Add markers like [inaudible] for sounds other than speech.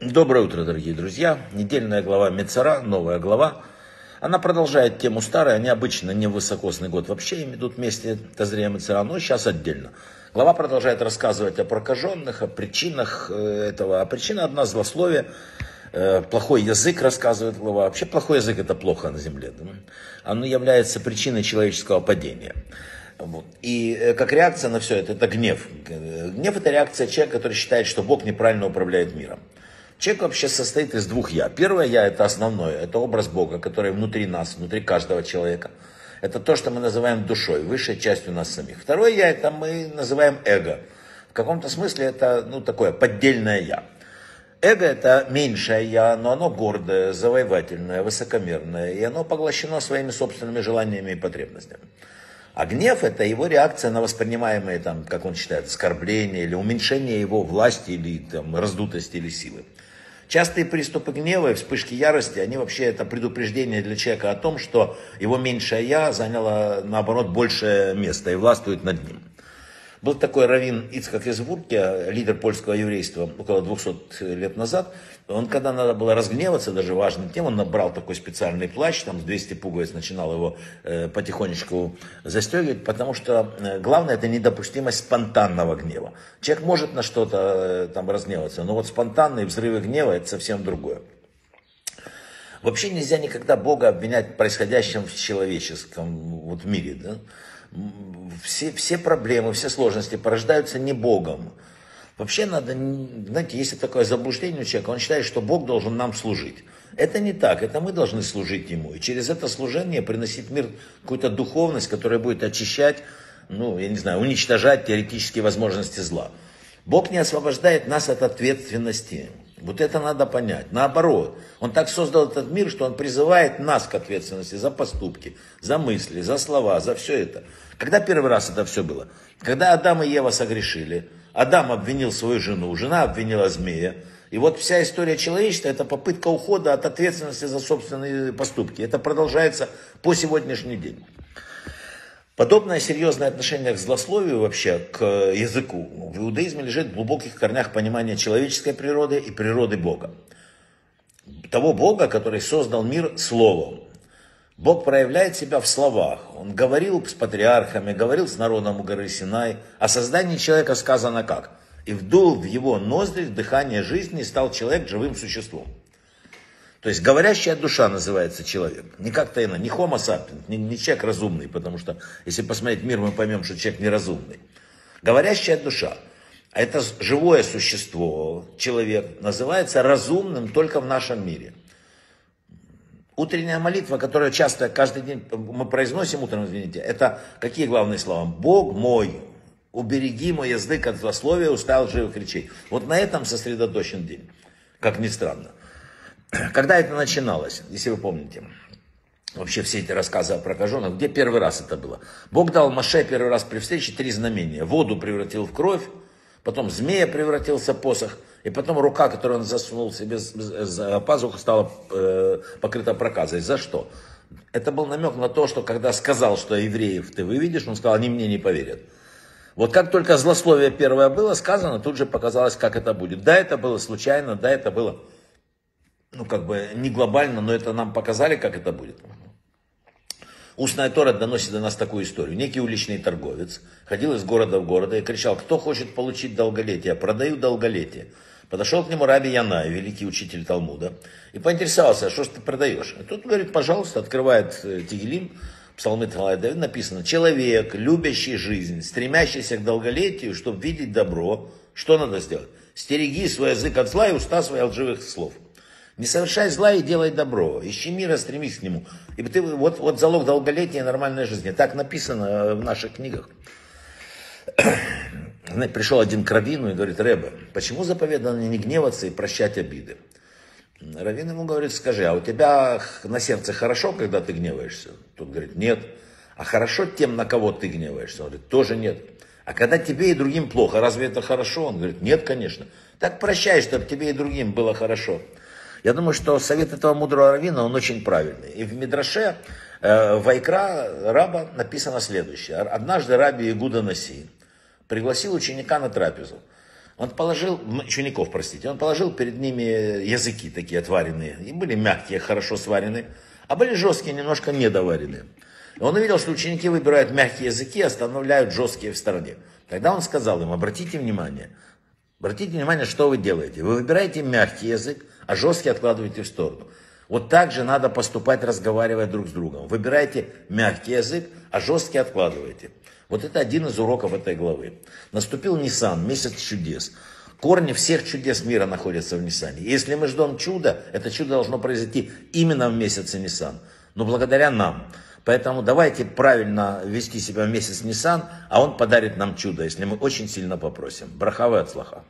Доброе утро, дорогие друзья. Недельная глава Мецара, новая глава. Она продолжает тему старой, они обычно не в высокосный год вообще им идут вместе Тазрия Мецара, но сейчас отдельно. Глава продолжает рассказывать о прокаженных, о причинах э, этого. А причина одна злословие, э, плохой язык рассказывает глава. Вообще плохой язык это плохо на земле. Оно является причиной человеческого падения. Вот. И э, как реакция на все это, это гнев. Гнев это реакция человека, который считает, что Бог неправильно управляет миром. Человек вообще состоит из двух я. Первое я это основное, это образ Бога, который внутри нас, внутри каждого человека. Это то, что мы называем душой, высшей частью нас самих. Второе я это мы называем эго. В каком-то смысле это ну, такое поддельное я. Эго это меньшее я, но оно гордое, завоевательное, высокомерное, и оно поглощено своими собственными желаниями и потребностями. А гнев – это его реакция на воспринимаемые, там, как он считает, оскорбления или уменьшение его власти или там, раздутости или силы. Частые приступы гнева и вспышки ярости, они вообще это предупреждение для человека о том, что его меньшее «я» заняло, наоборот, большее место и властвует над ним. Был такой раввин Ицхак из Вурки, лидер польского еврейства около 200 лет назад. Он, когда надо было разгневаться, даже важным тем, он набрал такой специальный плащ, там с 200 пуговиц начинал его э, потихонечку застегивать, потому что э, главное это недопустимость спонтанного гнева. Человек может на что-то э, там разгневаться, но вот спонтанные взрывы гнева это совсем другое. Вообще нельзя никогда Бога обвинять в происходящем в человеческом вот, мире. Да? все, все проблемы, все сложности порождаются не Богом. Вообще надо, знаете, если такое заблуждение у человека, он считает, что Бог должен нам служить. Это не так, это мы должны служить Ему. И через это служение приносить в мир какую-то духовность, которая будет очищать, ну, я не знаю, уничтожать теоретические возможности зла. Бог не освобождает нас от ответственности. Вот это надо понять. Наоборот, Он так создал этот мир, что Он призывает нас к ответственности за поступки, за мысли, за слова, за все это. Когда первый раз это все было? Когда Адам и Ева согрешили, Адам обвинил свою жену, жена обвинила змея. И вот вся история человечества это попытка ухода от ответственности за собственные поступки. Это продолжается по сегодняшний день. Подобное серьезное отношение к злословию вообще, к языку, в иудаизме лежит в глубоких корнях понимания человеческой природы и природы Бога. Того Бога, который создал мир словом. Бог проявляет себя в словах. Он говорил с патриархами, говорил с народом у горы Синай. О создании человека сказано как? И вдул в его ноздри дыхание жизни, и стал человек живым существом. То есть говорящая душа называется человек. Не как-то иначе, не homo sapiens, не, не человек разумный, потому что если посмотреть мир, мы поймем, что человек неразумный. Говорящая душа. А это живое существо, человек, называется разумным только в нашем мире. Утренняя молитва, которую часто каждый день мы произносим утром, извините, это какие главные слова? Бог мой, убереги мой язык от злословия, устал живых речей. Вот на этом сосредоточен день, как ни странно. Когда это начиналось, если вы помните? Вообще все эти рассказы о прокаженных, где первый раз это было? Бог дал Маше первый раз при встрече три знамения. Воду превратил в кровь, потом змея превратился в посох, и потом рука, которую он засунул себе за пазуху, стала э, покрыта проказой. За что? Это был намек на то, что когда сказал, что евреев ты выведешь, он сказал, они мне не поверят. Вот как только злословие первое было сказано, тут же показалось, как это будет. Да, это было случайно, да, это было, ну, как бы, не глобально, но это нам показали, как это будет. Устная Тора доносит до нас такую историю. Некий уличный торговец ходил из города в города и кричал, кто хочет получить долголетие, продаю долголетие. Подошел к нему Раби Янай, великий учитель Талмуда, и поинтересовался, «А что ж ты продаешь? И тут говорит, пожалуйста, открывает э, Тигелим, Псалмы Давид написано, человек, любящий жизнь, стремящийся к долголетию, чтобы видеть добро, что надо сделать? Стереги свой язык от зла и уста свои от лживых слов. Не совершай зла и делай добро. Ищи мира, стремись к нему. И ты, вот, вот залог долголетия и нормальной жизни. Так написано в наших книгах. [clears throat] Пришел один к Равину и говорит, Рэбе, почему заповедано не гневаться и прощать обиды? Равин ему говорит, скажи, а у тебя на сердце хорошо, когда ты гневаешься? Тот говорит, нет. А хорошо тем, на кого ты гневаешься? Он говорит, тоже нет. А когда тебе и другим плохо, разве это хорошо? Он говорит, нет, конечно. Так прощай, чтобы тебе и другим было хорошо. Я думаю, что совет этого мудрого равина, он очень правильный. И в Мидраше, э, в Айкра раба написано следующее. Однажды раби Игуда Наси пригласил ученика на трапезу. Он положил, учеников, простите, он положил перед ними языки такие отваренные. И были мягкие, хорошо сваренные, а были жесткие, немножко недоваренные. И он увидел, что ученики выбирают мягкие языки, оставляют жесткие в стороне. Тогда он сказал им, обратите внимание, обратите внимание, что вы делаете. Вы выбираете мягкий язык, а жесткий откладываете в сторону. Вот так же надо поступать, разговаривая друг с другом. Выбирайте мягкий язык, а жесткий откладывайте. Вот это один из уроков этой главы. Наступил Нисан, месяц чудес. Корни всех чудес мира находятся в Ниссане. Если мы ждем чуда, это чудо должно произойти именно в месяце Ниссан. Но благодаря нам. Поэтому давайте правильно вести себя в месяц Ниссан, а он подарит нам чудо, если мы очень сильно попросим. Брахавы от слаха.